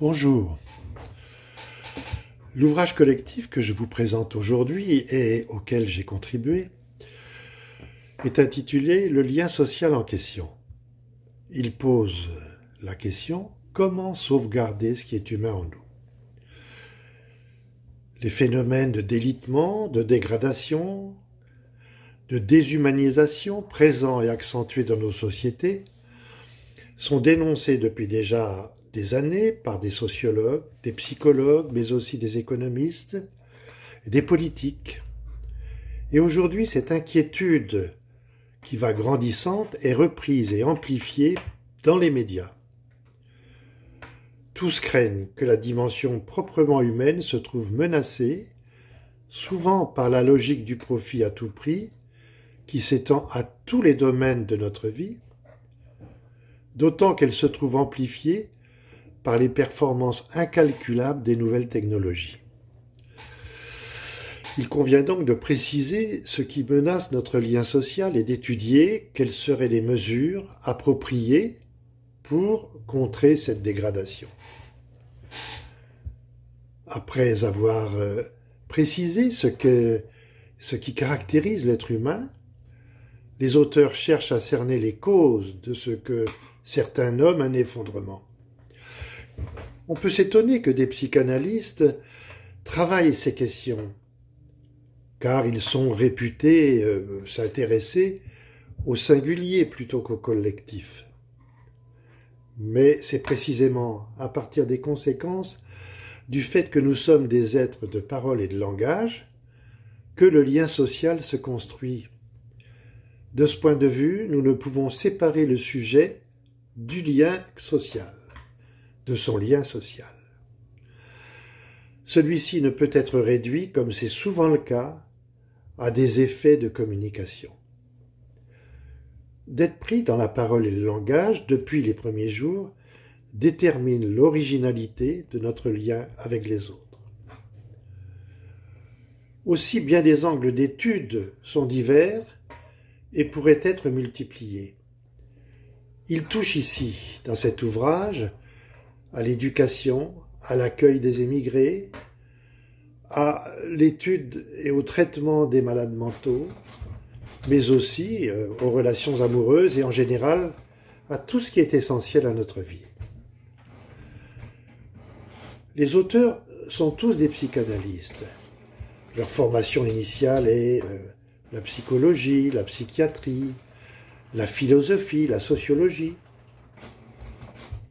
Bonjour. L'ouvrage collectif que je vous présente aujourd'hui et auquel j'ai contribué est intitulé Le lien social en question. Il pose la question comment sauvegarder ce qui est humain en nous? Les phénomènes de délitement, de dégradation, de déshumanisation présents et accentués dans nos sociétés sont dénoncés depuis déjà des années par des sociologues, des psychologues, mais aussi des économistes, des politiques. Et aujourd'hui, cette inquiétude qui va grandissante est reprise et amplifiée dans les médias. Tous craignent que la dimension proprement humaine se trouve menacée, souvent par la logique du profit à tout prix, qui s'étend à tous les domaines de notre vie, d'autant qu'elle se trouve amplifiée par les performances incalculables des nouvelles technologies. Il convient donc de préciser ce qui menace notre lien social et d'étudier quelles seraient les mesures appropriées pour contrer cette dégradation. Après avoir euh, précisé ce, qui caractérise l'être humain, les auteurs cherchent à cerner les causes de ce que certains nomment un effondrement. On peut s'étonner que des psychanalystes travaillent ces questions, car ils sont réputés euh, s'intéresser au singulier plutôt qu'au collectif. Mais c'est précisément à partir des conséquences du fait que nous sommes des êtres de parole et de langage que le lien social se construit. De ce point de vue, nous ne pouvons séparer le sujet du lien social de son lien social. Celui-ci ne peut être réduit, comme c'est souvent le cas, à des effets de communication. D'être pris dans la parole et le langage depuis les premiers jours détermine l'originalité de notre lien avec les autres. Aussi bien des angles d'étude sont divers et pourraient être multipliés. Il touche ici, dans cet ouvrage, à l'éducation, à l'accueil des émigrés, à l'étude et au traitement des malades mentaux, mais aussi euh, aux relations amoureuses et en général à tout ce qui est essentiel à notre vie. Les auteurs sont tous des psychanalystes. Leur formation initiale est euh, la psychologie, la psychiatrie, la philosophie, la sociologie.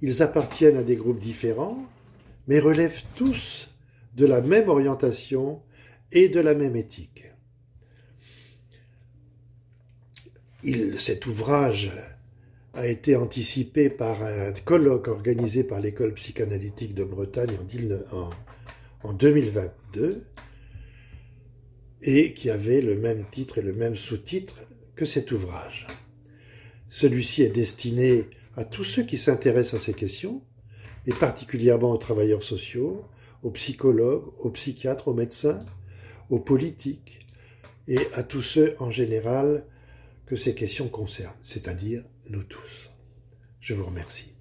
Ils appartiennent à des groupes différents, mais relèvent tous de la même orientation et de la même éthique. cet ouvrage a été anticipé par un colloque organisé par l'école psychanalytique de Bretagne en, en 2022 et qui avait le même titre et le même sous-titre que cet ouvrage. Celui-ci est destiné à tous ceux qui s'intéressent à ces questions, et particulièrement aux travailleurs sociaux, aux psychologues, aux psychiatres, aux médecins, aux politiques, et à tous ceux en général que ces questions concernent, c'est-à-dire nous tous. Je vous remercie.